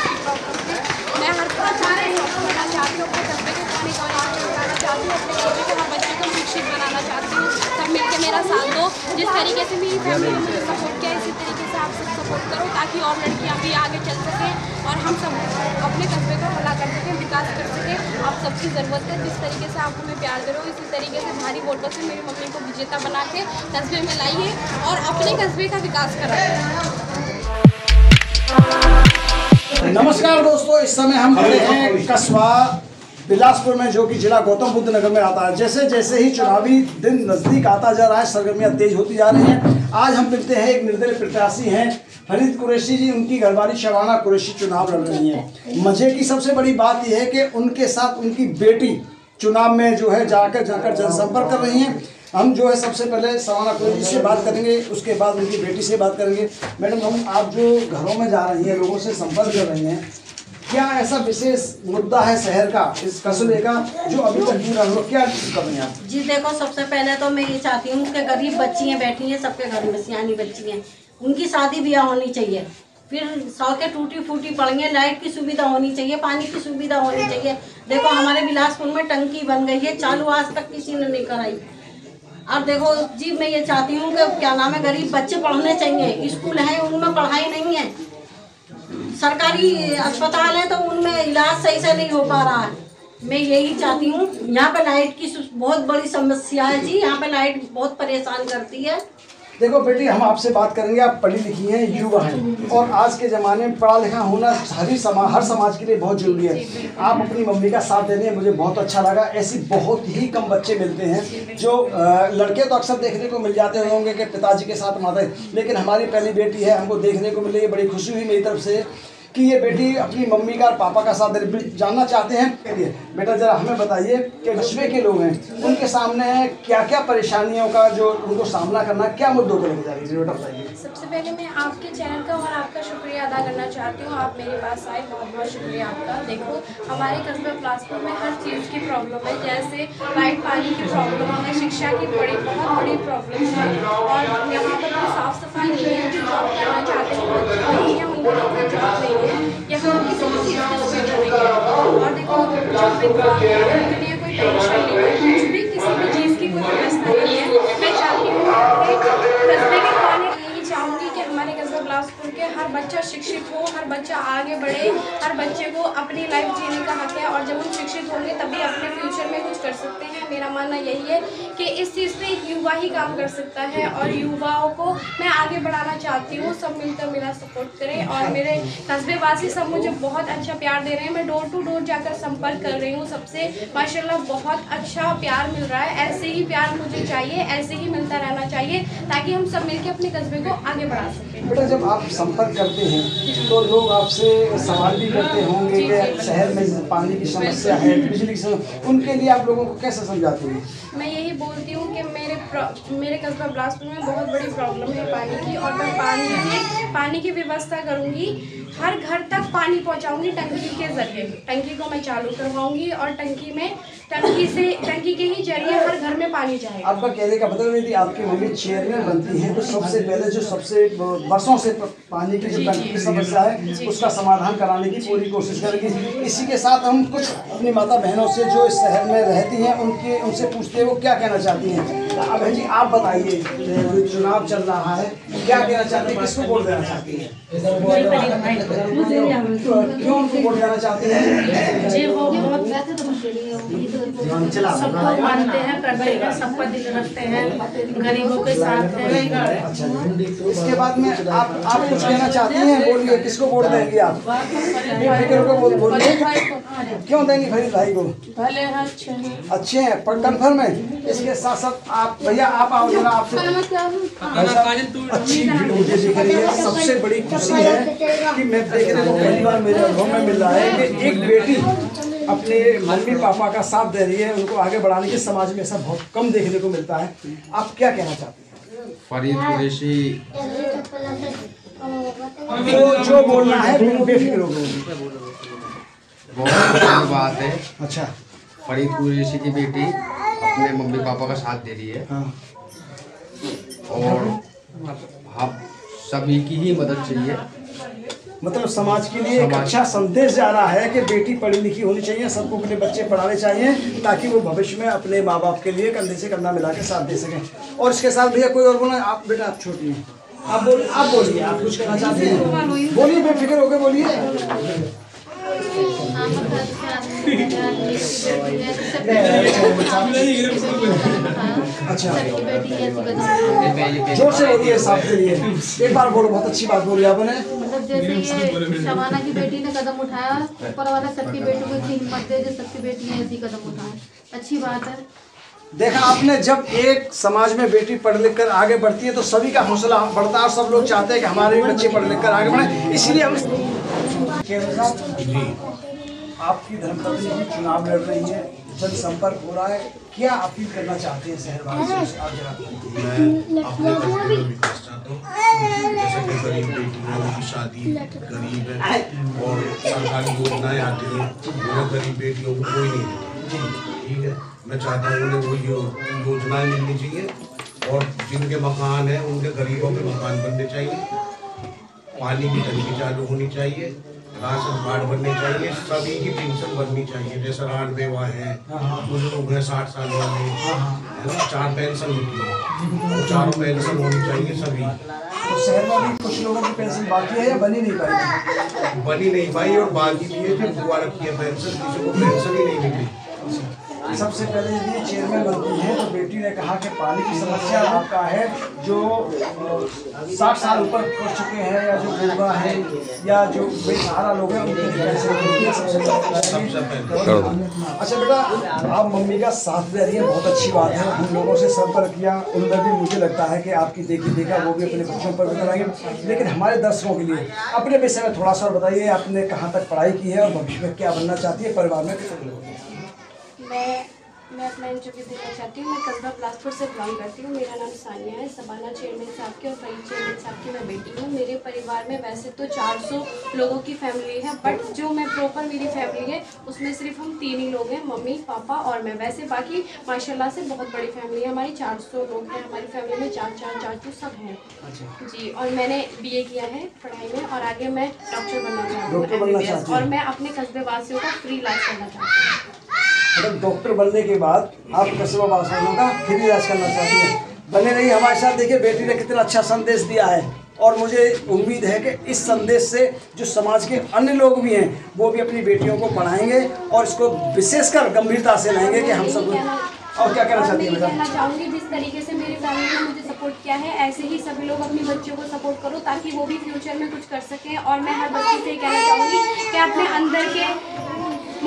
मैं हर बार चाहती हूँ बनाना चाहती हूँ अपने कस्बे के पुराने कॉलेज में बनाना चाहती हूँ अपने कस्बे के हर बच्चे को शिक्षित बनाना चाहती हूँ सब मिलकर मेरा साथ दो। जिस तरीके से मेरी फैमिली ने मुझे सपोर्ट किया, इसी तरीके से आप सब सपोर्ट करो ताकि और लड़कियाँ भी आगे चल सकें और हम सब अपने कस्बे को भला कर सकें, विकास कर सकें। आप सबकी ज़रूरत है। जिस तरीके से आप हमें प्यार हो इसी तरीके से भारी वोटों से मेरी मम्मी को विजेता बना के कस्बे में लाइए और अपने कस्बे का विकास कराइए। नमस्कार दोस्तों, इस समय हम खड़े हैं कस्बा बिलासपुर में जो कि जिला गौतम बुद्ध नगर में आता है। जैसे जैसे ही चुनावी दिन नज़दीक आता जा रहा है, सरगर्मियाँ तेज होती जा रही हैं। आज हम मिलते हैं एक निर्दलीय प्रत्याशी हैं, फरीद कुरैशी जी। उनकी घरवाली शबाना कुरैशी चुनाव लड़ रही हैं। मज़े की सबसे बड़ी बात यह है कि उनके साथ उनकी बेटी चुनाव में जो है जाकर जाकर जनसंपर्क कर रही हैं। हम जो है सबसे पहले सवाना कुरैशी से बात करेंगे, उसके बाद उनकी बेटी से बात करेंगे। मैडम, हम आप जो घरों में जा रही हैं, लोगों से संपर्क कर रही हैं क्या ऐसा विशेष मुद्दा है शहर का, इस कस्बे का, जो अभी तक पूरा हो? क्या रही हैं जी देखो, सबसे पहले तो मैं ये चाहती हूँ कि गरीब बच्ची हैं बैठी हैं, सबके घर में सियानी बच्ची हैं। उनकी शादी ब्याह होनी चाहिए। फिर सड़कें टूटी फूटी पड़ी हैं लाइट की सुविधा होनी चाहिए, पानी की सुविधा होनी चाहिए। देखो, हमारे बिलासपुर में टंकी बन गई है, चालू आज तक किसी ने नहीं कराई। अब देखो, जी मैं ये चाहती हूँ कि क्या नाम है, गरीब बच्चे पढ़ने चाहिए। स्कूल हैं, उनमें पढ़ाई नहीं है। सरकारी अस्पताल है तो उनमें इलाज सही से नहीं हो पा रहा है। मैं यही चाहती हूँ, यहाँ पे लाइट की बहुत बड़ी समस्या है जी, यहाँ पे लाइट बहुत परेशान करती है। देखो बेटी हम आपसे बात करेंगे आप पढ़ी लिखी हैं युवा हैं। और आज के ज़माने में पढ़ा लिखा होना हर समाज हर समाज के लिए बहुत ज़रूरी है। आप अपनी मम्मी का साथ देने रही हैं मुझे बहुत अच्छा लगा। ऐसी बहुत ही कम बच्चे मिलते हैं जो लड़के तो अक्सर देखने को मिल जाते होंगे कि पिताजी के साथ माता लेकिन हमारी पहली बेटी है हमको देखने को मिल रही है बड़ी खुशी हुई मेरी तरफ़ से। कि ये बेटी अपनी मम्मी का और पापा का साथ जानना चाहते हैं बेटा, जरा हमें बताइए कि कस्बे के लोग हैं, उनके सामने क्या क्या परेशानियों का जो उनको सामना करना क्या मुद्दों को लेकर जा रही है? बेटा बताइए। सबसे पहले मैं आपके चैनल का और आपका शुक्रिया अदा करना चाहती हूँ। आप मेरे पास आए, बहुत बहुत शुक्रिया आपका। देखो, हमारे कस्बे बिलासपुर में हर चीज़ की प्रॉब्लम है। जैसे लाइट पानी की प्रॉब्लम है शिक्षा की बड़ी, बहुत बड़ी प्रॉब्लम है। और यहाँ पर साफ़ सफ़ाई नहीं है, जो जॉब करना चाहते हैं। यहाँ की नहीं है। कुछ भी किसी भी चीज़ की कोई व्यवस्था नहीं है। बिलासपुर के हर बच्चा शिक्षित हो, हर बच्चा आगे बढ़े, हर बच्चे को अपनी लाइफ जीने का हक है और जब हम शिक्षित होंगे तभी अपने फ्यूचर में कुछ कर सकते हैं। मेरा मानना यही है कि इस चीज़ पे युवा ही काम कर सकता है और युवाओं को मैं आगे बढ़ाना चाहती हूँ, सब मिलकर मेरा सपोर्ट करें और मेरे कस्बे वासी सब मुझे बहुत अच्छा प्यार दे रहे हैं। मैं डोर टू डोर जाकर संपर्क कर रही हूँ सबसे। माशाल्लाह बहुत अच्छा प्यार मिल रहा है। ऐसे ही प्यार मुझे चाहिए, ऐसे ही मिलता रहना चाहिए ताकि हम सब मिलकर अपने कस्बे को आगे बढ़ा सकें। बेटा, जब आप संपर्क करते हैं तो लोग आपसे सवाल भी करते होंगे कि शहर में पानी की समस्या है बिजली की समस्या उनके लिए आप लोगों को कैसे समझाते हैं? मैं यही बोलती हूँ कि मेरे मेरे कस्बा बिलासपुर में बहुत बड़ी प्रॉब्लम है पानी की और मैं पानी की पानी की व्यवस्था करूँगी हर घर तक पानी पहुँचाऊँगी टंकी के ज़रिए। टंकी को मैं चालू करवाऊँगी और टंकी में टंकी से टंकी के ही ज़रिए हर घर में पानी जाएगा। आपका कहने का मतलब यदि आपकी मम्मी चेयरमैन बनती है तो सबसे पहले जो सबसे वर्षों से पानी की जो टंकी की समस्या है उसका समाधान कराने की पूरी कोशिश करेंगे। इसी के साथ हम कुछ अपनी माता बहनों से जो इस शहर में रहती हैं उनके उनसे पूछते हैं वो क्या कहना चाहती हैं? अब जी आप बताइए चुनाव चल रहा है क्या कहना चाहती है किसको वोट देना चाहती हैं? क्यों उनको वोट देना चाहती हैं। जी वो बहुत सबको मानते हैं करते हैं सबका दिल रखते हैं गरीबों के साथ हैं। अच्छा इसके बाद में आप आप कुछ कहना चाहती हैं? बोलिए किसको वोट देंगे आप? बोल बोलिए। क्यों देंगे फरीद भाई को? भले अच्छे हैं। अच्छे हैं पर कन्फर्म है इसके साथ साथ आप भैया आप आओ जरा आपसे अच्छी भीड़ मुझे दिख रही है। सबसे बड़ी खुशी है कि मैं देखने को पहली बार मेरे अनुभव में मिल रहा है कि एक बेटी अपने मम्मी पापा का साथ दे रही है उनको आगे बढ़ाने के समाज में ऐसा बहुत कम देखने को मिलता है। आप क्या कहना चाहते हैं? फरीद कुरैशी। जो जो बोलना है बेफिक्र बहुत बात है। अच्छा। फरीद कुरैशी की बेटी अपने मम्मी पापा का साथ दे रही है। हाँ। और हम सभी की ही मदद चाहिए। मतलब समाज के लिए एक अच्छा संदेश जा रहा है कि बेटी पढ़ी लिखी होनी चाहिए सबको अपने बच्चे पढ़ाने चाहिए ताकि वो भविष्य में अपने माँ बाप के लिए कंधे से कंधा मिला के साथ दे सकें। और इसके साथ भैया कोई और बोला आप बेटा आप छोटी हैं। आप बोल आप बोलिए आप कुछ कहना चाहते हैं? बोलिए बेफिक्र होकर बोलिए। अच्छा। ज़ोर से बोलिए साफ़ के लिए एक बार बोलो बहुत अच्छी बात बोली आपने। जैसे ये शबाना की बेटी ने कदम उठाया ऊपर वाला सबकी बेटी को इतनी हिम्मत दे जो सबकी बेटी ने ऐसी कदम उठाए। अच्छी बात है। देखा आपने जब एक समाज में बेटी पढ़ लिख कर आगे बढ़ती है तो सभी का हौसला बढ़ता है और सब लोग चाहते हैं कि हमारे भी बच्चे पढ़ लिख कर आगे बढ़े। इसलिए हम आपकी धर्मपत्नी चुनाव लड़ रही है। जनसंपर्क हो रहा है क्या अपील करना चाहते हैं शहरवासियों से? आप जरा हूँ। शादी गरीब है और सरकारी योजनाएँ आती हैं। उन्हें गरीब बेटियों को कोई नहीं देता। ठीक है? मैं चाहता हूँ उन्हें वो यो- योजनाएँ मिलनी चाहिए और जिनके मकान हैं उनके गरीबों के मकान बनने चाहिए। पानी की टंकी चालू होनी चाहिए राशन कार्ड बनने चाहिए सभी की पेंशन बननी चाहिए। जैसे रान बेवा है बुज़ुर्ग है साठ साल वाले है ना? चार पेंशन होती है। वो चारों पेंशन होनी चाहिए सभी। तो शहर में भी कुछ लोगों की पेंशन बाकी है या बनी नहीं पाई? बनी नहीं पाई और बाकी भी है जो दुआ रखी है पेंशन किसी को पेंशन ही नहीं मिली। सबसे पहले यदि चेयरमैन बनती है तो बेटी ने कहा कि पानी की समस्या आपका है जो साठ साल ऊपर कर चुके हैं या जो बुढ़वा है या जो बेसहारा लोग हैं उनके है। अच्छा बेटा आप मम्मी का साथ दे रही है बहुत अच्छी बात है। हम लोगों से संपर्क किया उनमें भी मुझे लगता है कि आपकी देखी देखा वो भी अपने बच्चों पर भी कराएँगे लेकिन हमारे दर्शकों के लिए अपने विषय में थोड़ा सा और बताइए आपने कहाँ तक पढ़ाई की है और भविष्य में क्या बनना चाहती है परिवार में? कितने लोग हैं? मैं मैं अपना इंटरव्यू देना चाहती हूँ। मैं कस्बा बिलासपुर से बिलोंग करती हूँ। मेरा नाम सानिया है। सबाना चेयरमैन साहब की और फरीद चेयरमैन साहब की मैं बेटी हूँ। मेरे परिवार में वैसे तो 400 लोगों की फैमिली है बट जो मैं प्रॉपर मेरी फैमिली है उसमें सिर्फ़ हम तीन ही लोग हैं मम्मी पापा और मैं। वैसे बाकी माशाल्लाह से बहुत बड़ी फैमिली है। हमारी 400 लोग हैं। हमारी फैमिली में चार चार चाचू सब हैं। जी और मैंने बीए किया है पढ़ाई में और आगे मैं डॉक्टर बनना हूँ। चाहती हैं। और मैं अपने कस्बे वासियों का फ्री इलाज करना चाहती हूँ। मतलब डॉक्टर बनने के बाद आप कस्बा वासियों का फ्री इलाज करना चाहती हैं। बने रही हमारे साथ। देखिए बेटी ने कितना अच्छा संदेश दिया है। और मुझे उम्मीद है कि इस संदेश से जो समाज के अन्य लोग भी हैं वो भी अपनी बेटियों को पढ़ाएँगे और इसको विशेषकर गंभीरता से लेंगे कि हम सब और क्या कहना चाहती है चाहूँगी जिस तरीके से मेरी फैमिली ने मुझे सपोर्ट किया है ऐसे ही सभी लोग अपने बच्चों को सपोर्ट करो ताकि वो भी फ्यूचर में कुछ कर सकें। और मैं हर बच्चे से कहना चाहूँगी कि अपने अंदर के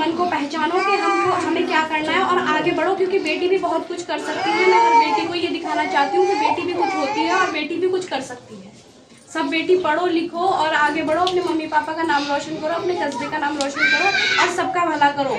मन को पहचानो कि हमको हमें क्या करना है और आगे बढ़ो, क्योंकि बेटी भी बहुत कुछ कर सकती है। मैं हर बेटी को ये दिखाना चाहती हूँ कि बेटी भी कुछ होती है और बेटी भी कुछ कर सकती है। सब बेटी पढ़ो, लिखो और आगे बढ़ो, अपने मम्मी पापा का नाम रोशन करो, अपने कस्बे का नाम रोशन करो और सबका भला करो।